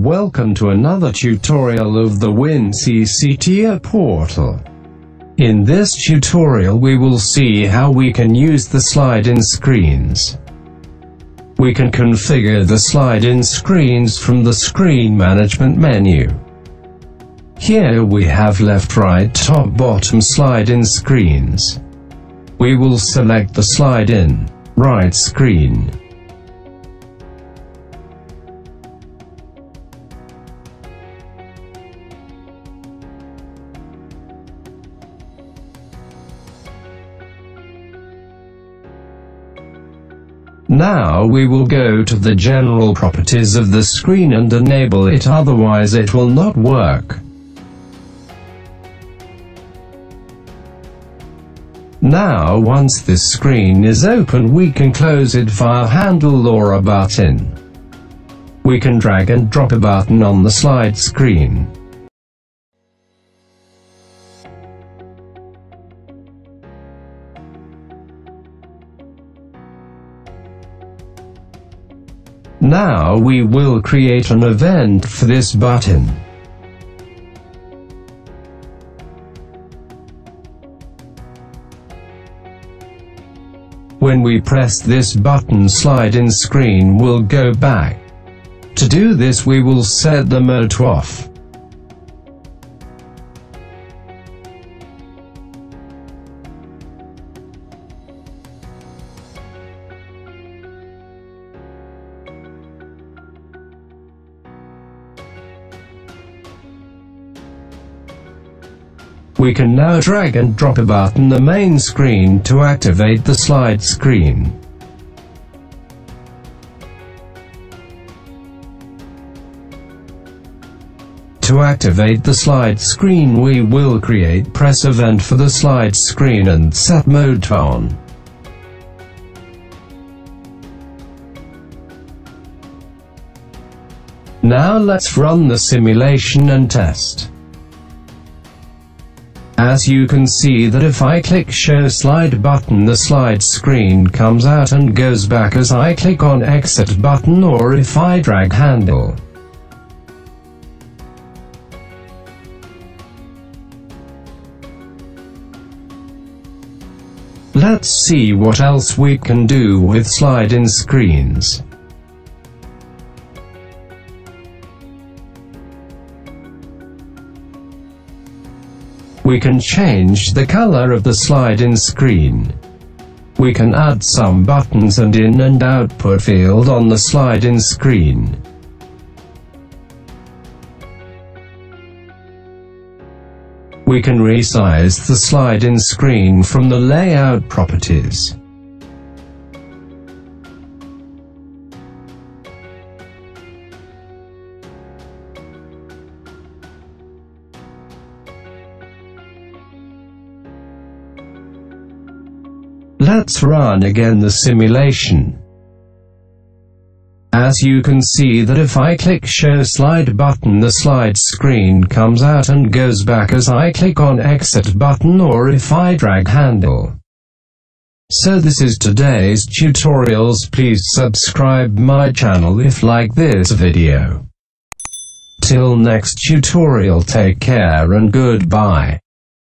Welcome to another tutorial of the WinCC TIA portal. In this tutorial we will see how we can use the slide-in screens. We can configure the slide-in screens from the screen management menu. Here we have left right top bottom slide-in screens. We will select the slide-in right screen. Now we will go to the general properties of the screen and enable it otherwise it will not work. Now once this screen is open we can close it via handle or a button. We can drag and drop a button on the slide screen. Now we will create an event for this button. When we press this button slide-in screen will go back. To do this we will set the mode to off. We can now drag and drop a button the main screen to activate the slide screen. To activate the slide screen we will create press event for the slide screen and set mode to on. Now let's run the simulation and test. As you can see that if I click show slide button the slide screen comes out and goes back as I click on exit button or if I drag handle. Let's see what else we can do with slide-in screens. We can change the color of the slide-in screen. We can add some buttons and in and output field on the slide-in screen. We can resize the slide-in screen from the layout properties. Let's run again the simulation. As you can see that if I click show slide button the slide screen comes out and goes back as I click on exit button or if I drag handle. So this is today's tutorials please subscribe my channel if like this video. Till next tutorial take care and goodbye.